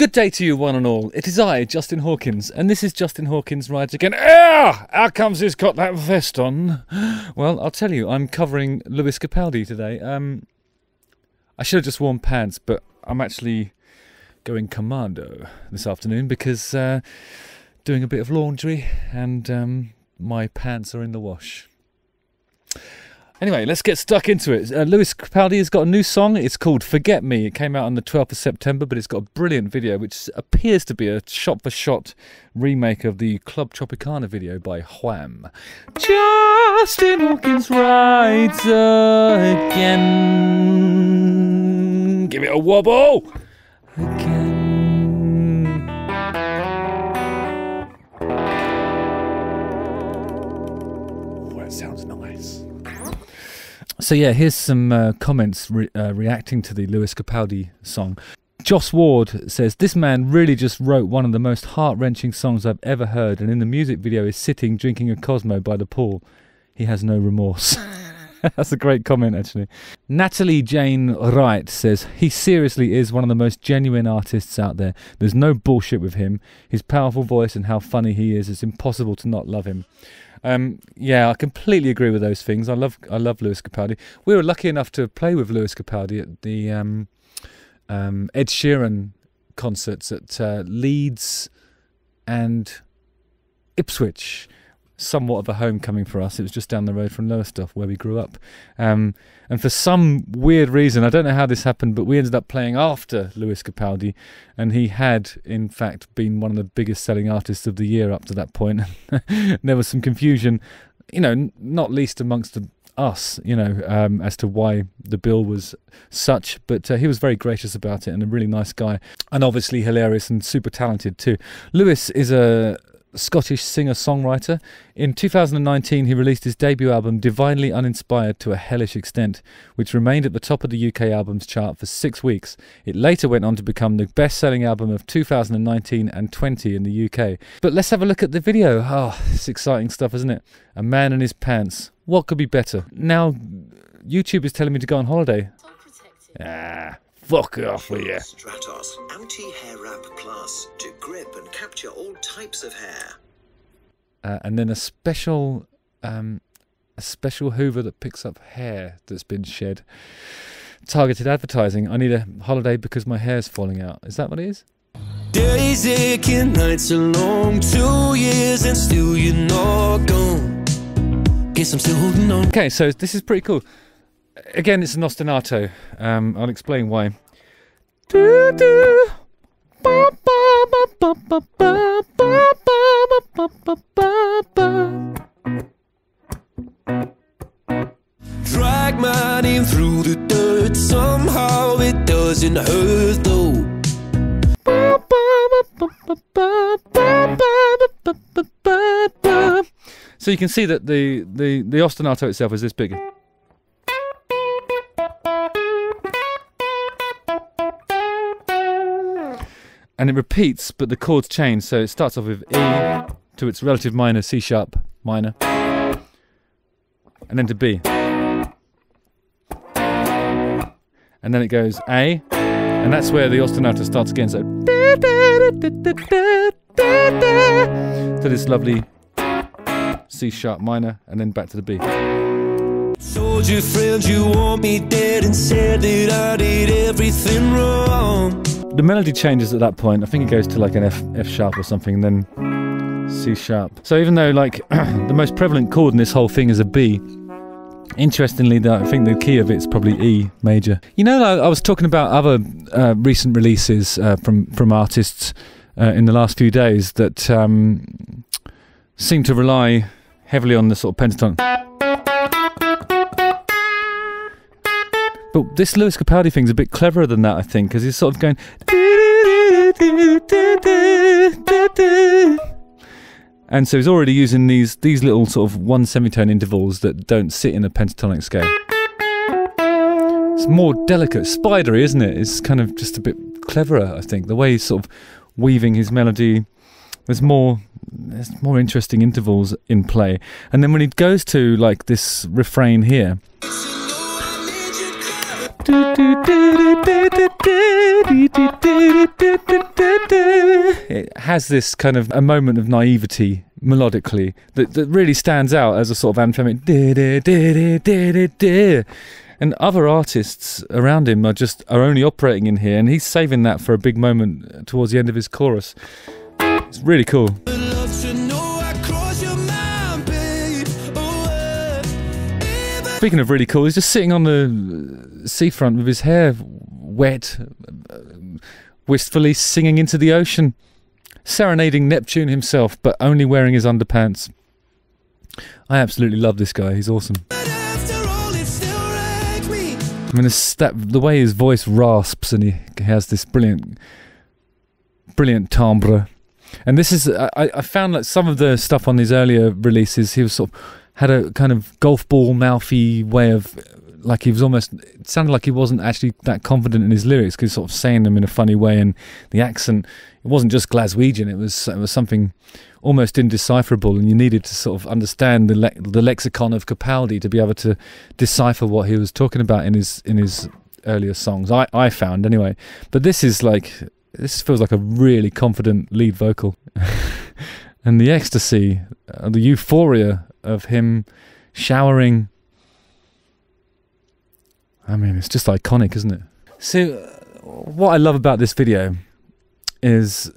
Good day to you, one and all. It is I, Justin Hawkins, and this is Justin Hawkins Rides Again. Ah! How comes he's got that vest on? Well, I'll tell you, I'm covering Lewis Capaldi today. Um, I should have just worn pants, but I'm actually going commando this afternoon because uh, doing a bit of laundry and um, my pants are in the wash. Anyway, let's get stuck into it. Uh, Lewis Capaldi has got a new song. It's called Forget Me. It came out on the 12th of September, but it's got a brilliant video, which appears to be a shot for shot remake of the Club Tropicana video by Wham. Justin Hawkins rides again. Give it a wobble. So yeah, here's some uh, comments re- uh, reacting to the Lewis Capaldi song. Joss Ward says this man really just wrote one of the most heart-wrenching songs I've ever heard, and in the music video is sitting drinking a Cosmo by the pool. He has no remorse. That's a great comment, actually. Natalie Jane Wright says he seriously is one of the most genuine artists out there. There's no bullshit with him. His powerful voice and how funny he is, it's impossible to not love him. Um, yeah, I completely agree with those things. I love I love Lewis Capaldi. We were lucky enough to play with Lewis Capaldi at the um, um, Ed Sheeran concerts at uh, Leeds and Ipswich. Somewhat of a homecoming for us. It was just down the road from Lowestoft, where we grew up. Um, and for some weird reason, I don't know how this happened, but we ended up playing after Lewis Capaldi, and he had, in fact, been one of the biggest selling artists of the year up to that point. there was some confusion, you know, not least amongst the, us, you know, um, as to why the bill was such. But uh, he was very gracious about it and a really nice guy, and obviously hilarious and super talented too. Lewis is a Scottish singer songwriter. In 2019, he released his debut album, Divinely Uninspired to a Hellish Extent, which remained at the top of the UK albums chart for six weeks. It later went on to become the best selling album of 2019 and 20 in the UK. But let's have a look at the video. Oh, it's exciting stuff, isn't it? A man in his pants. What could be better? Now, YouTube is telling me to go on holiday. Ah, fuck off with you. Stratos Anti-Hair Wrap Plus to grip and capture all types of hair. uh, and then a special um, a special Hoover that picks up hair that's been shed. Targeted advertising. I need a holiday because my hair's falling out. Is that what it is? Days aching, nights are long, two years and still you're not gone. Guess I'm still holding on. Okay, so this is pretty cool again, it's an ostinato. Um, I'll explain why. Drag my name through the dirt. Somehow it doesn't hurt though. So you can see that the the the ostinato itself is this big. And it repeats, but the chords change. So it starts off with E to its relative minor, C sharp minor, and then to B. And then it goes A, and that's where the ostinato starts again. So to this lovely C sharp minor, and then back to the B. Friends you want me dead and said that I did everything wrong. The melody changes at that point. I think it goes to like an F F sharp or something, and then C sharp. So even though like the most prevalent chord in this whole thing is a B, interestingly, I think the key of it's probably E major. You know, I, I was talking about other uh, recent releases uh, from from artists uh, in the last few days that um, seem to rely heavily on the sort of pentatonic. But this Lewis Capaldi thing's a bit cleverer than that, I think, because he's sort of going. And so he's already using these these little sort of one semitone intervals that don't sit in a pentatonic scale. It's more delicate, spidery, isn't it? It's kind of just a bit cleverer, I think. The way he's sort of weaving his melody. There's more there's more interesting intervals in play. And then when he goes to like this refrain here. Has this kind of a moment of naivety melodically that, that really stands out as a sort of anthemic. And other artists around him are just are only operating in here, and he's saving that for a big moment towards the end of his chorus. It's really cool. Speaking of really cool, he's just sitting on the seafront with his hair wet, wistfully singing into the ocean, serenading Neptune himself, but only wearing his underpants. I absolutely love this guy. He's awesome. I mean, step, the way his voice rasps and he has this brilliant, brilliant timbre. And this is, I, I found that some of the stuff on his earlier releases, he was sort of had a kind of golf ball mouthy way of, like he was almost, it sounded like he wasn't actually that confident in his lyrics because sort of saying them in a funny way and the accent, it wasn't just Glaswegian, it was, it was something almost indecipherable and you needed to sort of understand the, le- the lexicon of Capaldi to be able to decipher what he was talking about in his in his earlier songs. I, I found anyway. But this is like this feels like a really confident lead vocal, and the ecstasy, uh, the euphoria of him showering. I mean, it's just iconic, isn't it? So, uh, what I love about this video is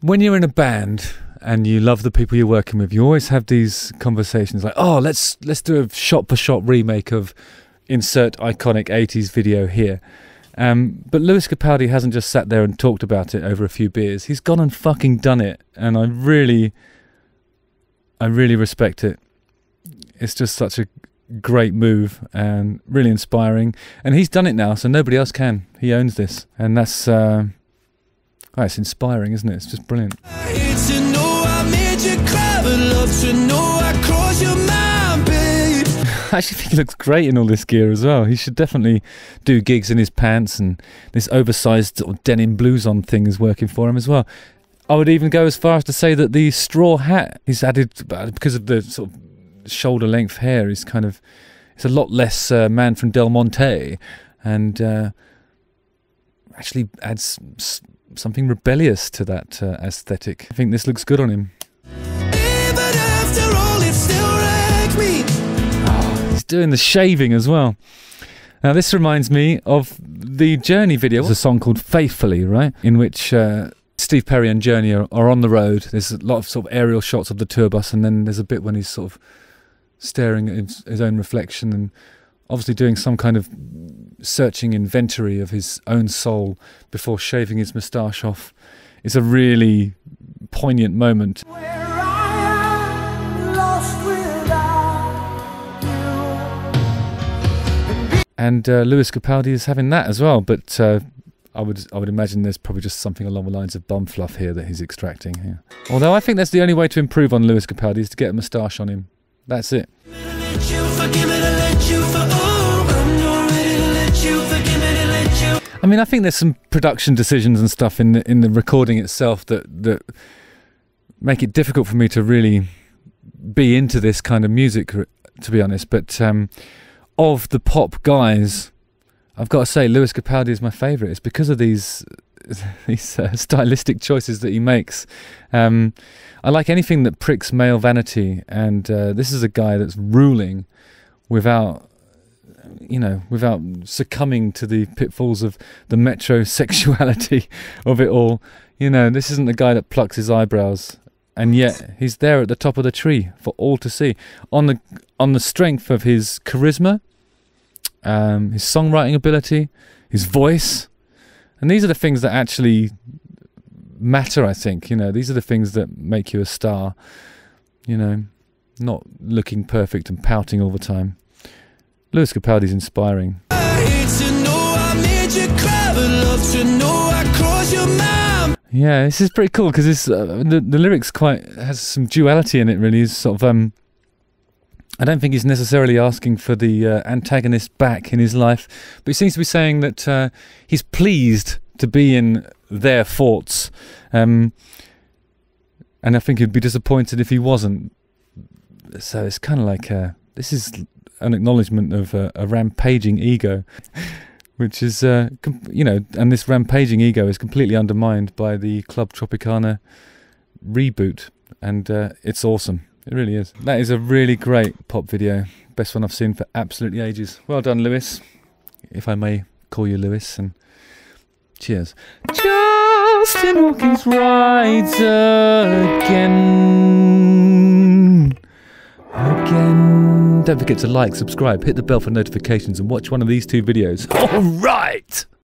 when you're in a band and you love the people you're working with, you always have these conversations like, "Oh, let's let's do a shot for shot remake of insert iconic 80s video here." Um, but Lewis Capaldi hasn't just sat there and talked about it over a few beers. He's gone and fucking done it, and I really, I really respect it. It's just such a great move and really inspiring. And he's done it now, so nobody else can. He owns this, and that's uh, oh, it's inspiring, isn't it? It's just brilliant. I hate to I made you cry, but love to know I cross your mind, babe. I actually think he looks great in all this gear as well. He should definitely do gigs in his pants, and this oversized sort of denim blouson thing is working for him as well. I would even go as far as to say that the straw hat he's added uh, because of the sort of shoulder length hair is kind of it's a lot less uh, man from Del Monte, and uh, actually adds s- something rebellious to that uh, aesthetic. I think this looks good on him. After all, it still wrecks me. He's doing the shaving as well. Now, this reminds me of the Journey video. There's a song called Faithfully, right? In which uh, Steve Perry and Journey are, are on the road. There's a lot of sort of aerial shots of the tour bus, and then there's a bit when he's sort of staring at his, his own reflection and obviously doing some kind of searching inventory of his own soul before shaving his moustache off. It's a really poignant moment. Where I am lost without you. and uh, Lewis Capaldi is having that as well. But uh, I would I would imagine there's probably just something along the lines of bum fluff here that he's extracting here. Although I think that's the only way to improve on Lewis Capaldi is to get a moustache on him. That's it. I mean, I think there's some production decisions and stuff in the in the recording itself that that make it difficult for me to really be into this kind of music, to be honest. But um, of the pop guys, I've got to say Lewis Capaldi is my favourite. It's because of these these uh, stylistic choices that he makes. Um, I like anything that pricks male vanity, and uh, this is a guy that's ruling without you know, without succumbing to the pitfalls of the metrosexuality of it all. You know, this isn't the guy that plucks his eyebrows, and yet he's there at the top of the tree for all to see. On the on the strength of his charisma, um, his songwriting ability, his voice, and these are the things that actually matter. I think you know these are the things that make you a star. You know, not looking perfect and pouting all the time. Lewis Capaldi's inspiring. Yeah, this is pretty cool because uh, the the lyrics quite has some duality in it. Really, is sort of um. I don't think he's necessarily asking for the uh, antagonist back in his life, but he seems to be saying that uh, he's pleased to be in their forts, um, and I think he'd be disappointed if he wasn't. So it's kind of like uh, this is an acknowledgement of uh, a rampaging ego. which is uh, you know, and this rampaging ego is completely undermined by the Club Tropicana reboot, and uh, it's awesome. It really is. That is a really great pop video. Best one I've seen for absolutely ages. Well done, Lewis. If I may call you Lewis, and cheers. Justin Hawkins rides again. Again. Don't forget to like, subscribe, hit the bell for notifications, and watch one of these two videos. All right.